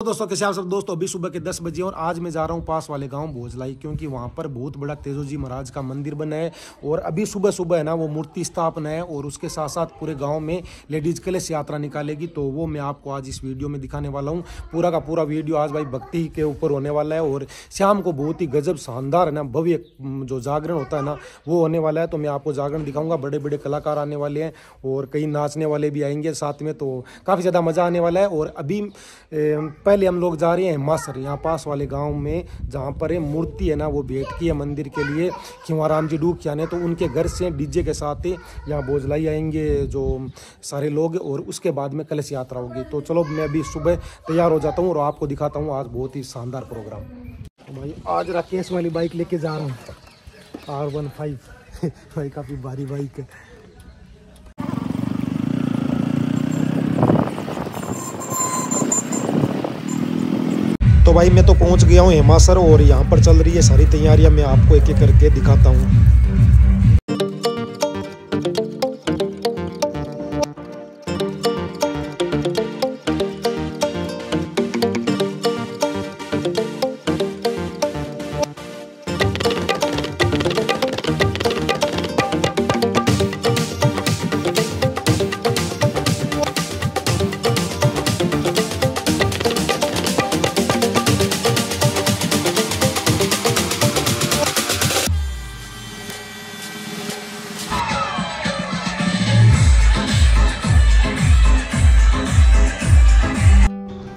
तो दोस्तों, कैसे आप सब? दोस्तों, अभी सुबह के 10 बजे और आज मैं जा रहा हूँ पास वाले गाँव भोजलाई, क्योंकि वहाँ पर बहुत बड़ा तेजोजी महाराज का मंदिर बना है और अभी सुबह सुबह है ना, वो मूर्ति स्थापना है और उसके साथ साथ पूरे गाँव में लेडीज़ कलश यात्रा निकालेगी तो वो मैं आपको आज इस वीडियो में दिखाने वाला हूँ। पूरा का पूरा वीडियो आज भाई भक्ति के ऊपर होने वाला है और शाम को बहुत ही गजब शानदार है ना, भव्य जो जागरण होता है ना, वो होने वाला है तो मैं आपको जागरण दिखाऊँगा। बड़े बड़े कलाकार आने वाले हैं और कई नाचने वाले भी आएँगे साथ में तो काफ़ी ज़्यादा मज़ा आने वाला है और अभी पहले हम लोग जा रहे हैं मासर यहाँ पास वाले गाँव में जहाँ पर है मूर्ति है ना, वो भेंट की है मंदिर के लिए खिवाराम जी डूब ने तो उनके घर से डीजे के साथ ही यहाँ बोझलाई आएँगे जो सारे लोग, और उसके बाद में कलश यात्रा होगी। तो चलो, मैं अभी सुबह तैयार हो जाता हूँ, और आपको दिखाता हूँ आज बहुत ही शानदार प्रोग्राम तो भाई, आज राकेश वाली बाइक लेके जा रहा हूँ। आर वन फाइव भाई, काफ़ी भारी बाइक है। भाई मैं तो पहुँच गया हूँ हेमासर और यहाँ पर चल रही है सारी तैयारियाँ, मैं आपको एक एक करके दिखाता हूँ।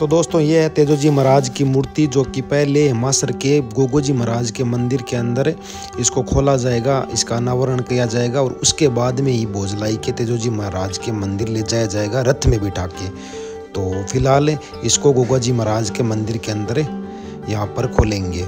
तो दोस्तों, ये है तेजो जी महाराज की मूर्ति, जो कि पहले हिमाचल के गोगो जी महाराज के मंदिर के अंदर इसको खोला जाएगा, इसका अनावरण किया जाएगा और उसके बाद में ही भोजलाई के तेजो जी महाराज के मंदिर ले जाया जाएगा, रथ में बिठा के। तो फ़िलहाल इसको गोगा जी महाराज के मंदिर के अंदर यहाँ पर खोलेंगे।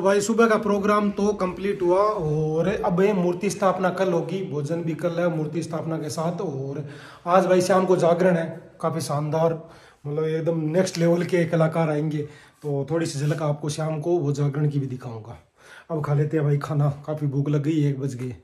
भाई, सुबह का प्रोग्राम तो कंप्लीट हुआ और अब ये मूर्ति स्थापना कल होगी भोजन भी कल है मूर्ति स्थापना के साथ और आज भाई शाम को जागरण है, काफ़ी शानदार मतलब एकदम नेक्स्ट लेवल के कलाकार आएँगे। तो थोड़ी सी झलक आपको शाम को, वो जागरण की भी दिखाऊँगा। अब खा लेते हैं भाई खाना, काफ़ी भूख लग गई, एक बज गए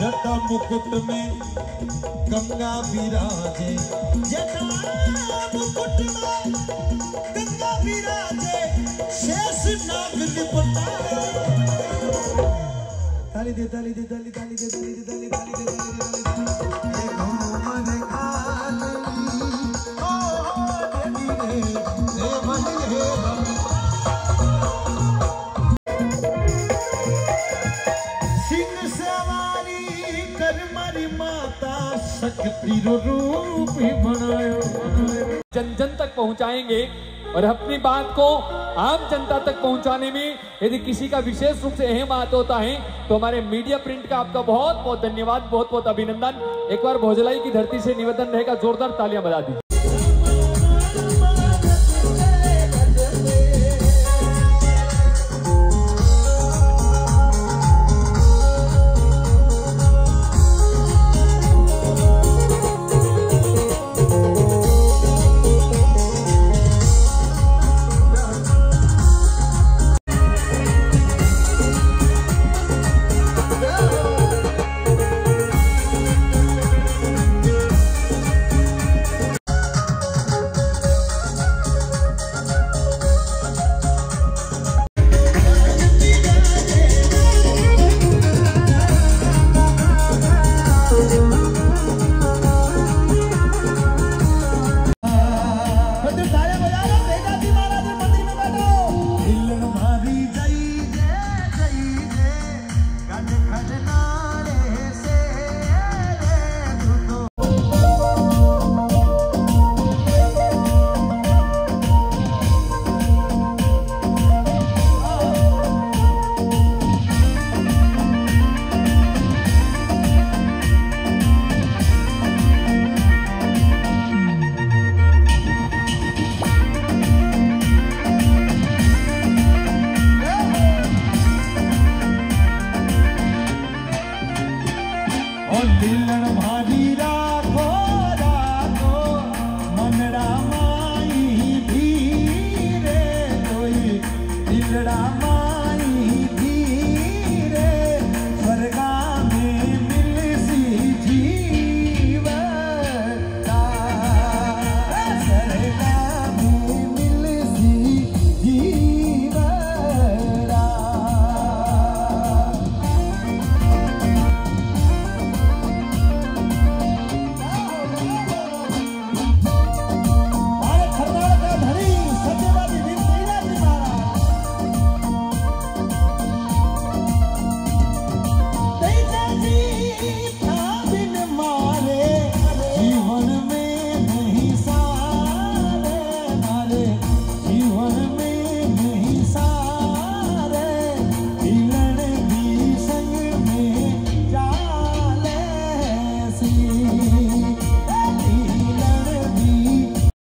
जटा मुकुट में गंगा विराजे जटा मुकुट में गंगा विराजे शेष नाग लिपटा ताली दे ताली दे ताली ताली दे ताली दे ताली दे ताली दे जन जन तक पहुंचाएँगे और अपनी बात को आम जनता तक पहुँचाने में यदि किसी का विशेष रूप से अहम हाथ होता है तो हमारे मीडिया प्रिंट का आपका बहुत बहुत धन्यवाद बहुत बहुत अभिनंदन। एक बार भोजलाई की धरती से निवेदन रहेगा, जोरदार तालियाँ बजा दी I'm.